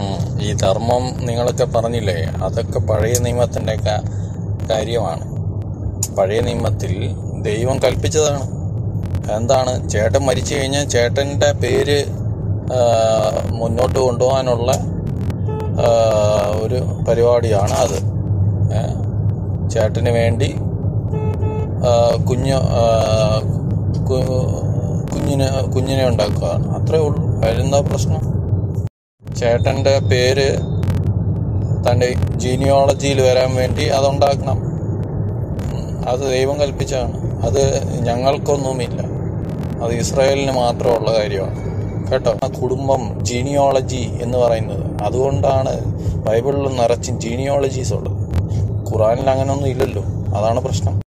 ഉം, ഈ ധർമ്മം നിങ്ങളൊക്കെ പറഞ്ഞില്ലേ അതൊക്കെ പഴയ നിയമത്തിന്റെയൊക്കെ കാര്യമാണ്. പഴയ നിയമത്തിൽ ദൈവം കൽപ്പിച്ചതാണ്. എന്താണ്? ചേട്ടൻ മരിച്ചു കഴിഞ്ഞാൽ ചേട്ടന്റെ പേര് മുന്നോട്ട് കൊണ്ടുപോകാനുള്ള ഒരു പരിപാടിയാണ് അത്? ചേട്ടന് വേണ്ടി കുഞ്ഞ് കുഞ്ഞിനെ കുഞ്ഞിനെ ഉണ്ടാക്കുക അത്രേ ഉള്ളൂ. അതിലെന്താ പ്രശ്നം? ചേട്ടന്റെ പേര് തന്റെ ജീനിയോളജിയിൽ വരാൻ വേണ്ടി അതുണ്ടാക്കണം. അത് ദൈവം കൽപ്പിച്ചാണ് അത് ഞങ്ങൾക്കൊന്നുമില്ല. അത് ഇസ്രായേലിന് മാത്രമുള്ള കാര്യമാണ്. കേട്ടോ? ആ കുടുംബം ജീനിയോളജി എന്ന് പറയുന്നത്. അതുകൊണ്ടാണ് ബൈബിളിൽ നിറച്ചും ജീനിയോളജീസ് ഉള്ളത്. ഖുറാനിൽ അങ്ങനെയൊന്നും ഇല്ലല്ലോ. അതാണ് പ്രശ്നം.